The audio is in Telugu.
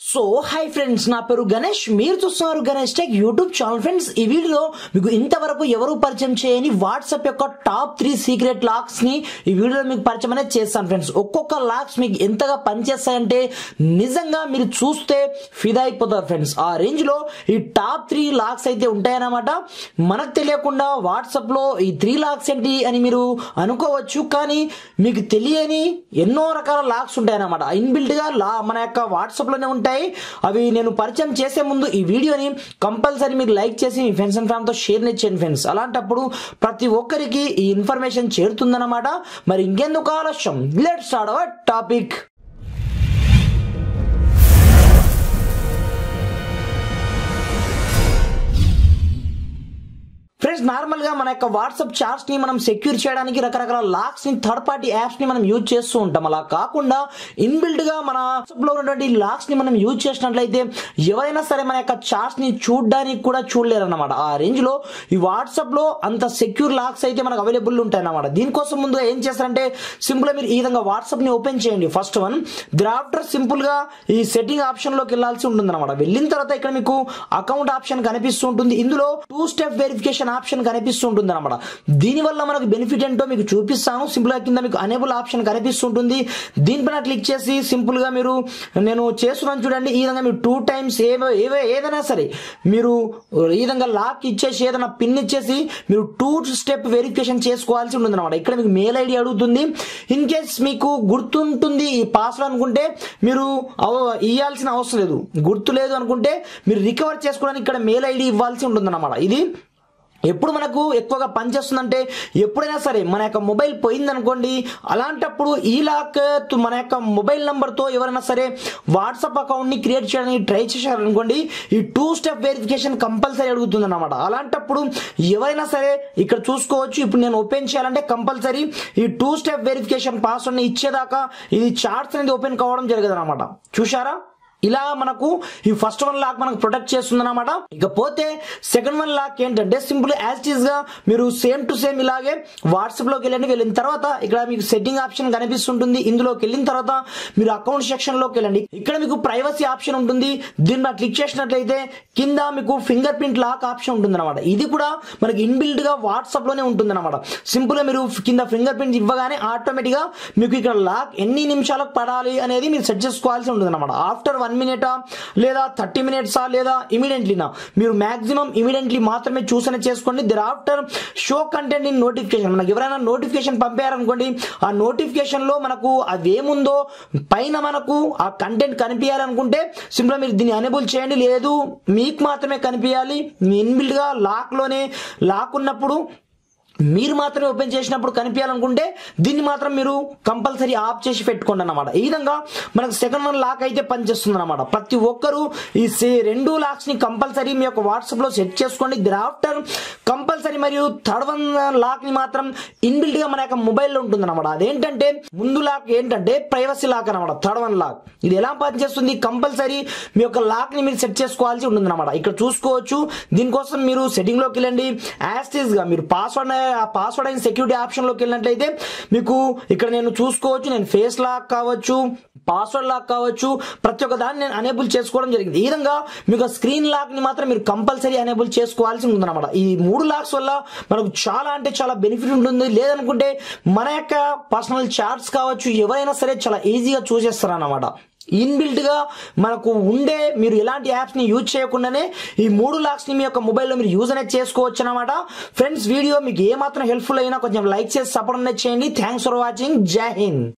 సో హై ఫ్రెండ్స్ నా పేరు గణేష్. మీరు చూస్తున్నారు Ganesh tech YouTube channel friends ఈ వీడియోలో మీకు ఇంతవరకు ఎవరు పరిచయం చేయని వాట్సాప్ యొక్క టాప్ త్రీ సీక్రెట్ లాక్స్ని ఈ వీడియోలో మీకు పరిచయం అనేది చేస్తాను ఫ్రెండ్స్ ఒక్కొక్క లాక్స్ మీకు ఎంతగా పనిచేస్తాయంటే నిజంగా మీరు చూస్తే ఫిదా అయిపోతారు ఫ్రెండ్స్ ఆ రేంజ్లో ఈ టాప్ త్రీ లాక్స్ అయితే ఉంటాయన్నమాట. మనకు తెలియకుండా వాట్సాప్లో ఈ త్రీ లాక్స్ ఏంటి అని మీరు అనుకోవచ్చు కానీ మీకు తెలియని ఎన్నో రకాల లాక్స్ ఉంటాయన్నమాట. ఇన్బిల్ట్గా లా మన యొక్క వాట్సాప్లోనే ఉంటాయి. అవి నేను పరిచయం చేసే ముందు ఈ వీడియోని కంపల్సరీ మీరు లైక్ చేసి మీ ఫ్రెండ్స్ అండ్ ఫ్యామిలీతో షేర్ చేయండి ఫ్రెండ్స్. అలాంటప్పుడు ప్రతి ఒక్కరికి ఈ ఇన్ఫర్మేషన్ చేరుతుందన్నమాట. మరి ఇంకెందుకు ఆలస్యం? లెట్ స్టార్ట్ టాపిక్ ఫ్రెండ్స్ నార్మల్గా మన యొక్క వాట్సాప్ చాట్స్ని మనం సెక్యూర్ చేయడానికి రకరకాల లాక్స్ని థర్డ్ పార్టీ యాప్స్ని మనం యూజ్ చేస్తూ ఉంటాం. అలా కాకుండా ఇన్బిల్డ్గా మన వాట్సాప్లో ఉన్నటువంటి లాక్స్ని మనం యూజ్ చేసినట్లయితే ఎవరైనా సరే మన యొక్క చాట్స్ని చూడడానికి కూడా చూడలేరు అనమాట ఆ రేంజ్లో ఈ వాట్సాప్లో అంత సెక్యూర్ లాక్స్ అయితే మనకు అవైలబుల్ ఉంటాయి అన్నమాట దీనికోసం ముందుగా ఏం చేస్తారంటే సింపుల్గా మీరు ఈ విధంగా వాట్సాప్ని ఓపెన్ చేయండి. ఫస్ట్ వన్ ఆఫ్టర్ సింపుల్గా ఈ సెట్టింగ్ ఆప్షన్లోకి వెళ్ళాల్సి ఉంటుంది అనమాట వెళ్ళిన తర్వాత ఇక్కడ మీకు అకౌంట్ ఆప్షన్ కనిపిస్తూ ఉంటుంది. ఇందులో two step verification option option కనిపిస్తుంటుంది అనమాట దీనివల్ల మనకు బెనిఫిట్ ఏంటో మీకు చూపిస్తాను. సింపుల్గా కింద మీకు అనేబుల్ ఆప్షన్ కనిపిస్తుంటుంది. దీనిపైన క్లిక్ చేసి సింపుల్గా మీరు నేను చేస్తున్నాను చూడండి. ఈ విధంగా మీరు టూ టైమ్స్ ఏవో ఏవో ఏదైనా సరే మీరు ఈ విధంగా లాక్ ఇచ్చేసి ఏదైనా పిన్ ఇచ్చేసి మీరు టూ స్టెప్ వెరిఫికేషన్ చేసుకోవాల్సి ఉంటుంది అనమాట ఇక్కడ మీకు మెయిల్ ఐడి అడుగుతుంది. ఇన్ కేస్ మీకు గుర్తుంటుంది ఈ పాస్వర్డ్ అనుకుంటే మీరు అవ- ఇవ్వాల్సిన అవసరం లేదు. గుర్తు లేదు అనుకుంటే మీరు రికవర్ చేసుకోవడానికి ఇక్కడ మెయిల్ ఐడి ఇవ్వాల్సి ఉంటుంది అనమాట ఇది ఎప్పుడు మనకు ఎక్కువగా పనిచేస్తుందంటే ఎప్పుడైనా సరే మన యొక్క మొబైల్ పోయిందనుకోండి అలాంటప్పుడు ఈ లాక్ మన యొక్క మొబైల్ నెంబర్తో ఎవరైనా సరే వాట్సాప్ అకౌంట్ని క్రియేట్ చేయడానికి ట్రై చేశారనుకోండి ఈ టూ స్టెప్ వెరిఫికేషన్ కంపల్సరీ అడుగుతుంది అనమాట అలాంటప్పుడు ఎవరైనా సరే ఇక్కడ చూసుకోవచ్చు ఇప్పుడు నేను ఓపెన్ చేయాలంటే కంపల్సరీ ఈ టూ స్టెప్ వెరిఫికేషన్ పాస్వర్డ్ని ఇచ్చేదాకా ఇది చార్ట్స్ అనేది ఓపెన్ కావడం జరగదు అనమాట చూశారా? ఇలా మనకు ఈ ఫస్ట్ వన్ లాక్ మనకు ప్రొటెక్ట్ చేస్తుంది అనమాట ఇకపోతే సెకండ్ వన్ లాక్ ఏంటంటే సింపుల్ యాజ్ ఇట్గా మీరు సేమ్ టు సేమ్ ఇలాగే వాట్సాప్లోకి వెళ్ళండి. వెళ్ళిన తర్వాత ఇక్కడ మీకు సెట్టింగ్ ఆప్షన్ కనిపిస్తుంటుంది. ఇందులోకి వెళ్ళిన తర్వాత మీరు అకౌంట్ సెక్షన్లోకి వెళ్ళండి. ఇక్కడ మీకు ప్రైవసీ ఆప్షన్ ఉంటుంది. దీన్ని క్లిక్ చేసినట్లయితే కింద మీకు ఫింగర్ ప్రింట్ లాక్ ఆప్షన్ ఉంటుంది అనమాట ఇది కూడా మనకి ఇన్బిల్డ్గా వాట్సాప్లోనే ఉంటుంది అనమాట సింపుల్గా మీరు కింద ఫింగర్ ప్రింట్ ఇవ్వగానే ఆటోమేటిక్గా మీకు ఇక్కడ లాక్ ఎన్ని నిమిషాలకు పడాలి అనేది మీరు సెట్ చేసుకోవాల్సి ఉంటుంది అనమాట ఆఫ్టర్ వన్ మినిటా లేదా థర్టీ మినిట్సా లేదా ఇమీడియట్లీనా? మీరు మాక్సిమం ఇమీడియట్లీ మాత్రమే చూసనే చేసుకోండి. Thereafter show content in notification మనకు ఎవరైనా నోటిఫికేషన్ పంపారనుకోండి ఆ నోటిఫికేషన్లో మనకు అది ఏముందో పైన మనకు ఆ కంటెంట్ కనిపించాలనుకుంటే సింపుల్ మీరు దీన్ని అనేబుల్ చేయండి. లేదు మీకు మాత్రమే కనిపించాలి మీ ఇన్బిల్డ్గా లాక్లోనే లాక్ ఉన్నప్పుడు మీరు మాత్రమే ఓపెన్ చేసినప్పుడు కనిపించాలనుకుంటే దీన్ని మాత్రం మీరు కంపల్సరీ ఆఫ్ చేసి పెట్టుకోండి అన్నమాట. ఈ విధంగా మనకు సెకండ్ వన్ లాక్ అయితే పనిచేస్తుంది అనమాట ప్రతి ఒక్కరూ ఈ రెండు లాక్స్ని కంపల్సరీ మీ యొక్క వాట్సాప్లో సెట్ చేసుకోండి. ఆఫ్టర్ కంపల్సరీ మరియు థర్డ్ వన్ లాక్ని మాత్రం ఇన్బిల్ట్గా మన యొక్క మొబైల్లో ఉంటుంది అనమాట అదేంటంటే ముందు లాక్ ఏంటంటే ప్రైవసీ లాక్ అనమాట థర్డ్ వన్ లాక్ ఇది ఎలా పనిచేస్తుంది? కంపల్సరీ మీ యొక్క లాక్ని మీరు సెట్ చేసుకోవాల్సి ఉంటుంది అనమాట ఇక్కడ చూసుకోవచ్చు. దీనికోసం మీరు సెట్టింగ్లోకి వెళ్ళండి. యాస్టీస్గా మీరు పాస్వర్డ్ ఆ పాస్వర్డ్ అయిన సెక్యూరిటీ ఆప్షన్లోకి వెళ్ళినట్లయితే మీకు ఇక్కడ నేను చూసుకోవచ్చు నేను ఫేస్ లాక్ కావచ్చు పాస్వర్డ్ లాక్ కావచ్చు ప్రతి ఒక్క దాన్ని నేను అనేబుల్ చేసుకోవడం జరిగింది. ఈ విధంగా మీకు స్క్రీన్ లాక్ని మాత్రం మీరు కంపల్సరీ అనేబుల్ చేసుకోవాల్సి ఉందన్నమాట. ఈ మూడు లాక్స్ వల్ల మనకు చాలా అంటే చాలా బెనిఫిట్ ఉంటుంది. లేదనుకుంటే మన యొక్క పర్సనల్ చార్ట్స్ కావచ్చు ఎవరైనా సరే చాలా ఈజీగా చూసేస్తారు అన్నమాట ఇన్బిల్ట్గా మనకు ఉండే మీరు ఎలాంటి యాప్స్ని యూజ్ చేయకుండానే ఈ మూడు లాక్స్ని మీ యొక్క మొబైల్లో మీరు యూజ్ అనేది చేసుకోవచ్చు అనమాట ఫ్రెండ్స్ వీడియో మీకు ఏమాత్రం హెల్ప్ఫుల్ అయినా కొంచెం లైక్ చేసి సపోర్ట్ అనేది చేయండి. థ్యాంక్స్ ఫర్ వాచింగ్ జై హింద్